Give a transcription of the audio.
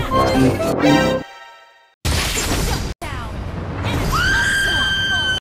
啊！